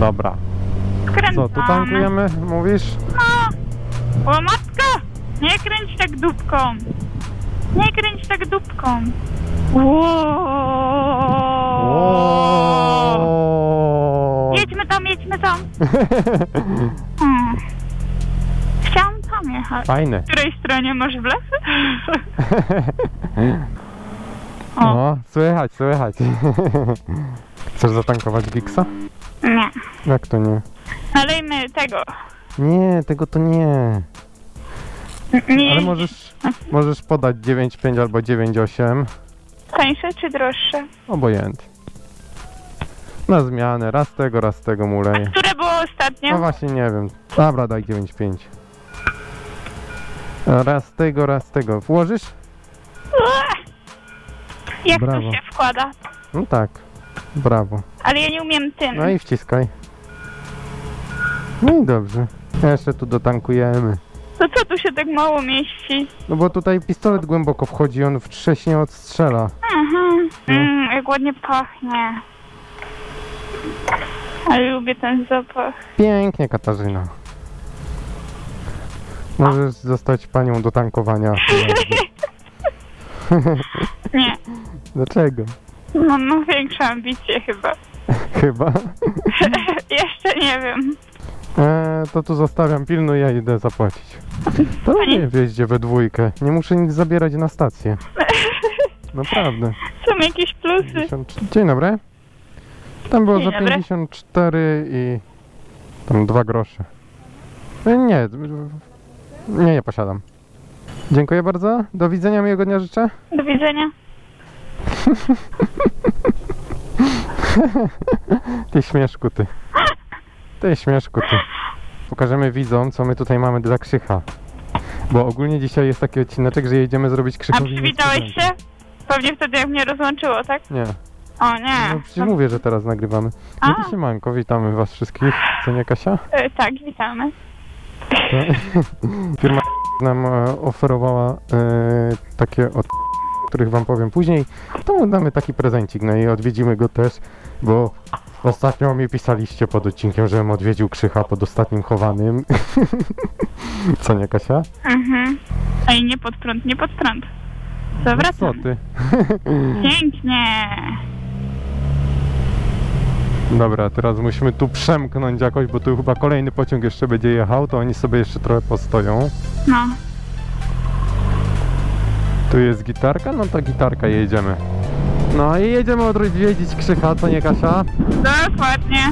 Dobra. Skręcamy. Co, tu tankujemy, mówisz? No. O! Nie kręć tak dupką. Nie kręć tak dupką. Wow. Jedźmy tam, jedźmy tam. Hmm. Chciałam tam jechać. Fajne. W której stronie masz w lesie? O, No, słychać, słychać. Chcesz zatankować Gixa? Nie. Jak to nie? Nalejmy tego. Nie, tego to nie. Nie. Ale możesz, możesz podać 9,5 albo 9,8. Tańsze czy droższe? Obojętnie. Na zmianę, raz tego, raz tego mu A które było ostatnio? No właśnie nie wiem. Dobra, daj 9,5. Raz tego, raz tego. Włożysz? Jak Brawo. to się wkłada? No tak. Brawo. Ale ja nie umiem tym. No i wciskaj. No i dobrze. Jeszcze tu dotankujemy. To co tu się tak mało mieści? No bo tutaj pistolet głęboko wchodzi, on w trześnie odstrzela. Mhm. No. Mm, jak ładnie pachnie. Ale lubię ten zapach. Pięknie, Katarzyna. Możesz zostać panią do tankowania. Nie. Dlaczego? Mam, mam większe ambicje chyba. Chyba. Jeszcze nie wiem. Eee, to tu zostawiam pilno ja idę zapłacić. To Pani- nie wjeździe we dwójkę. Nie muszę nic zabierać na stację. Naprawdę. Są jakieś plusy. 53. Dzień dobry. Tam było Dzień za dobry. 54 i tam 2 grosze. E, Nie, nie, nie posiadam. Dziękuję bardzo. Do widzenia, miłego dnia życzę. Do widzenia. Ty śmieszku, ty. Ty śmieszku, ty. Pokażemy widzom, co my tutaj mamy dla Krzycha. Bo ogólnie dzisiaj jest taki odcineczek, że jedziemy zrobić A Krzychowi przywitałeś niespodziankę. się? Pewnie wtedy jak mnie rozłączyło, tak? Nie. O nie. No przecież mówię, że teraz nagrywamy. A. No to siemanko, witamy was wszystkich. Co nie, Kasia? E, tak, witamy. Firma nam e, oferowała e, takie, o których wam powiem później. To mu damy taki prezencik, no i odwiedzimy go też, bo ostatnio mi pisaliście pod odcinkiem, żebym odwiedził Krzycha pod ostatnim chowanym. Co nie, Kasia? Mhm. Ej, nie pod prąd, nie pod prąd. No Zawracam. co ty? Pięknie. Dobra, teraz musimy tu przemknąć jakoś, bo tu chyba kolejny pociąg jeszcze będzie jechał, to oni sobie jeszcze trochę postoją. No. Tu jest gitarka, no to gitarka jedziemy. No i jedziemy odwiedzić Krzycha, co nie Kasia? Dokładnie.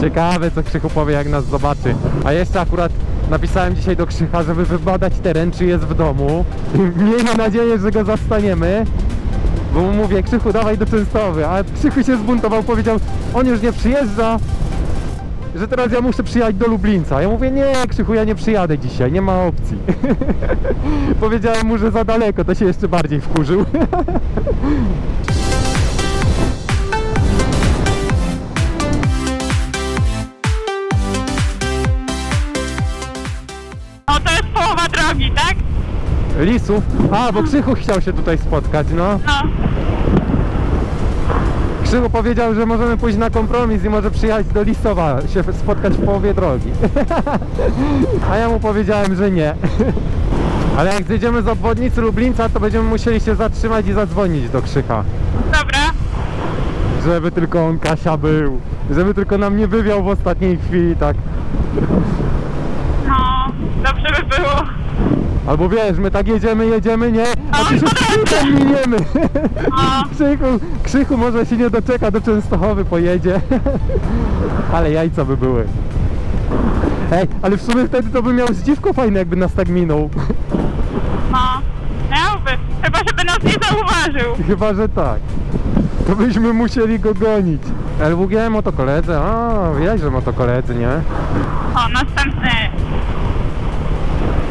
Ciekawe co Krzychu powie jak nas zobaczy. A jeszcze akurat napisałem dzisiaj do Krzycha, żeby wybadać teren, czy jest w domu. Miejmy nadzieję, że go zastaniemy. Bo mu mówię, Krzychu dawaj do Częstochowy, a Krzychu się zbuntował, powiedział, on już nie przyjeżdża, że teraz ja muszę przyjechać do Lublińca. Ja mówię, nie Krzychu, ja nie przyjadę dzisiaj, nie ma opcji. Powiedziałem mu, że za daleko, to się jeszcze bardziej wkurzył. O, to jest połowa drogi, tak? Lisów. A, bo Krzychu chciał się tutaj spotkać, no. No. Krzychu powiedział, że możemy pójść na kompromis i może przyjechać do Lisowa, się spotkać w połowie drogi. A ja mu powiedziałem, że nie. Ale jak zjedziemy z obwodnicy Lublińca, to będziemy musieli się zatrzymać i zadzwonić do Krzycha. Dobra. Żeby tylko on Kasia był. Żeby tylko nam nie wywiał w ostatniej chwili, tak. No, dobrze by było. Albo wiesz, my tak jedziemy, jedziemy, nie? A ty się z Krzychem miniemy. Krzychu, Krzychu może się nie doczeka, do Częstochowy pojedzie. Ale jajca by były. Ej, ale w sumie wtedy to by miał zdziwko fajne, jakby nas tak minął. no. Miałby. Chyba, żeby nas nie zauważył. Chyba, że tak. To byśmy musieli go gonić. LWG motokoledzy, o, widać, że motokoledzy, nie? O, następny.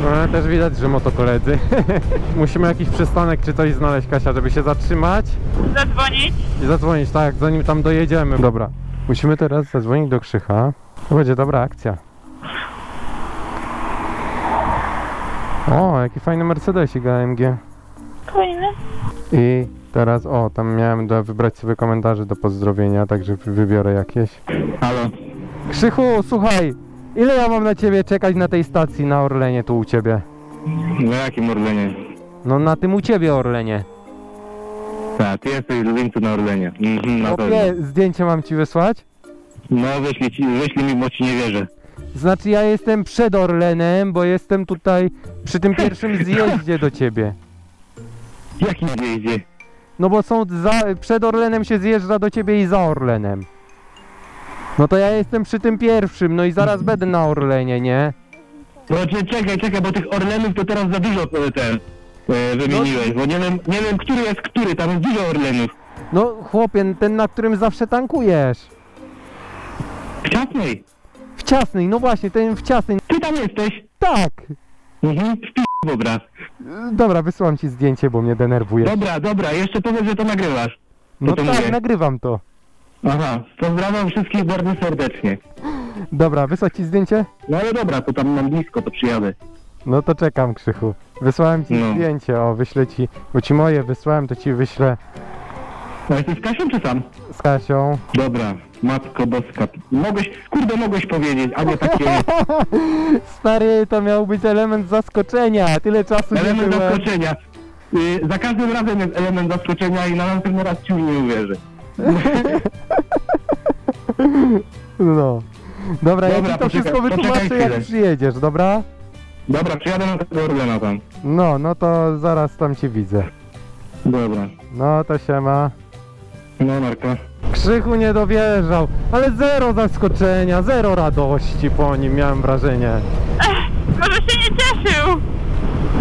No, też widać, że motokoledzy. Musimy jakiś przystanek czy coś znaleźć, Kasia, żeby się zatrzymać Zadzwonić. i zadzwonić, tak, zanim tam dojedziemy. Dobra, musimy teraz zadzwonić do Krzycha. To będzie dobra akcja. O, jaki fajny Mercedesik AMG. Fajny. I Teraz, o, tam miałem do, wybrać sobie komentarze do pozdrowienia, także wy- wybiorę jakieś. Halo. Krzychu, słuchaj, ile ja mam na ciebie czekać na tej stacji na Orlenie tu u ciebie? No jakim Orlenie? No na tym u ciebie Orlenie. Tak, ty jesteś w Lublińcu na Orlenie. Mhm, na pewno. Zdjęcie mam ci wysłać? No wyślij, ci, wyślij mi, bo ci nie wierzę. Znaczy ja jestem przed Orlenem, bo jestem tutaj przy tym pierwszym zjeździe do ciebie. Jakim zjeździe? No bo są za, przed Orlenem się zjeżdża do ciebie i za Orlenem. No to ja jestem przy tym pierwszym, no i zaraz będę na Orlenie, nie? No cze- czekaj, czekaj, bo tych Orlenów to teraz za dużo e, ten e, wymieniłeś, bo nie wiem, nie wiem, który jest który, tam jest dużo Orlenów. No chłopie, ten na którym zawsze tankujesz. W ciasnej. W ciasnej, no właśnie, ten w ciasnej. Ty tam jesteś. Tak! Mhm, w pi... dobra. Dobra, wysyłam ci zdjęcie, bo mnie denerwuje. Dobra, dobra, jeszcze powiedz, że to nagrywasz. No to tak, mówię. nagrywam to. Aha, pozdrawiam wszystkich bardzo serdecznie. Dobra, wysłać ci zdjęcie? No ale dobra, to tam mam blisko, to przyjadę. No to czekam, Krzychu. Wysłałem ci No. zdjęcie, o, wyślę ci, bo ci moje wysłałem, to ci wyślę No jesteś z Kasią czy sam? z Kasią. Dobra, Matko Boska. Mogłeś, kurde mogłeś powiedzieć, a nie takie Stary, to miał być element zaskoczenia, tyle czasu nie element byłem. zaskoczenia. Y, za każdym razem jest element zaskoczenia i na następny raz ci nie uwierzę. No. Dobra, ja Dobra, ci to poczekaj- wszystko poczekaj wytłumaczę jak chwilę. przyjedziesz, dobra? Dobra, przyjadę na tego Orlena tam. No, no to zaraz tam cię widzę. Dobra. No to siema. No Marka. Krzychu nie dowierzał, ale zero zaskoczenia, zero radości po nim, miałem wrażenie. Może się nie cieszył.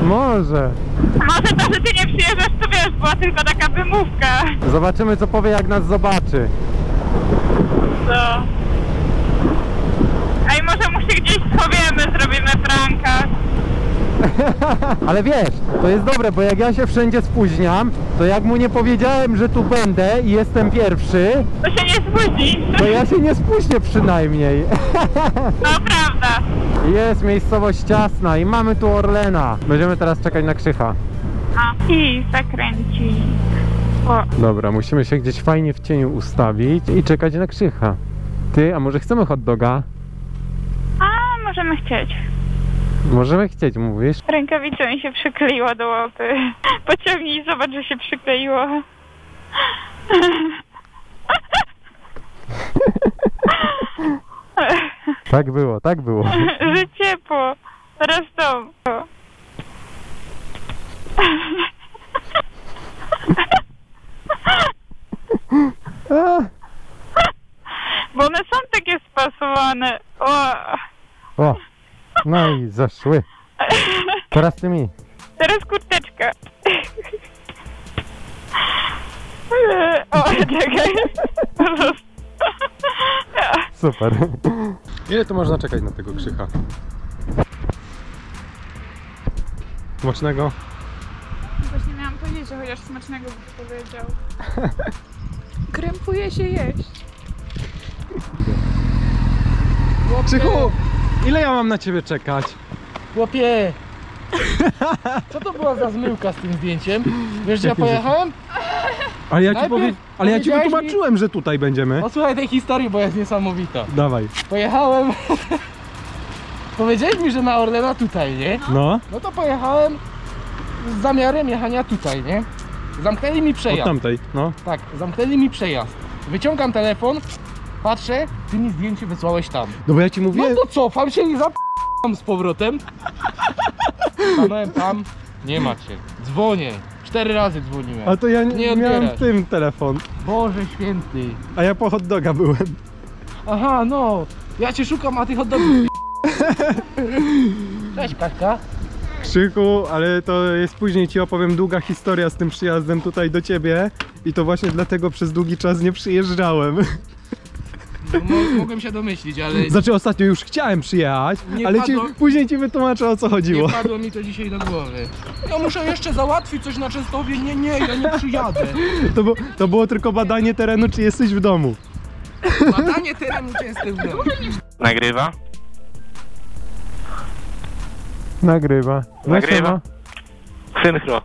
Może. Może to, że ty nie przyjeżdżasz, to wiesz, była tylko taka wymówka. Zobaczymy co powie jak nas zobaczy. Co? Ej, może mu się gdzieś schowiemy, zrobimy pranka. Ale wiesz, to jest dobre, bo jak ja się wszędzie spóźniam, to jak mu nie powiedziałem, że tu będę i jestem pierwszy, To się nie spóźni. to ja się nie spóźnię przynajmniej. No prawda. Jest miejscowość ciasna i mamy tu Orlena. Będziemy teraz czekać na Krzycha. A. I zakręci. O, Dobra, musimy się gdzieś fajnie w cieniu ustawić i czekać na Krzycha. Ty, a może chcemy hot doga? a możemy chcieć. Możemy chcieć, mówisz? Rękawica mi się przykleiła do łapy. Pociągnij i zobacz, że się przykleiło. Tak było, tak było. Że ciepło. Teraz to. Bo one są takie spasowane. No i zaszły. Teraz ty mi. Teraz kurteczka. O, czekaj. Super. Ile tu można czekać na tego Krzycha? Smacznego. Właśnie miałam powiedzieć, że chociaż smacznego byś powiedział. Krępuje się jeść. Krzychu, ile ja mam na ciebie czekać? Chłopie! Co to była za zmyłka z tym zdjęciem? Wiesz gdzie ja Jakie pojechałem? Ale ja ci, Najpierw powie... Ale ja ci powiedziałeś mi- wytłumaczyłem, że tutaj będziemy. Posłuchaj tej historii, bo jest niesamowita. Dawaj. Pojechałem... Powiedziałeś mi, że na Orlena tutaj, nie? No, No to pojechałem z zamiarem jechania tutaj, nie? Zamknęli mi od przejazd. tamtej, no. Tak, zamknęli mi przejazd. Wyciągam telefon, patrzę, ty mi zdjęcie wysłałeś tam. No bo ja ci No mówię... to cofam się i zap***am z powrotem. Stanąłem tam, nie macie. Dzwonię. Cztery razy dzwoniłem. A to ja Nie nie miałem w tym telefon. Boże święty. A ja po hot doga byłem. Aha, no. Ja cię szukam, a ty hot dogów Cześć Kaśka. Krzyku, ale to jest później ci opowiem długa historia z tym przyjazdem tutaj do ciebie i to właśnie dlatego przez długi czas nie przyjeżdżałem. No, mo- mogłem się domyślić, ale Znaczy ostatnio już chciałem przyjechać, Nie ale ci, padło. później ci wytłumaczę o co nie chodziło. padło mi to dzisiaj do głowy. Ja muszę jeszcze załatwić coś na Częstochowie. Nie, nie, ja nie przyjadę. To, bu- to było tylko badanie terenu, czy jesteś w domu. Badanie terenu czy jestem w domu. Nagrywa? Nagrywa. Nagrywa. Synchro.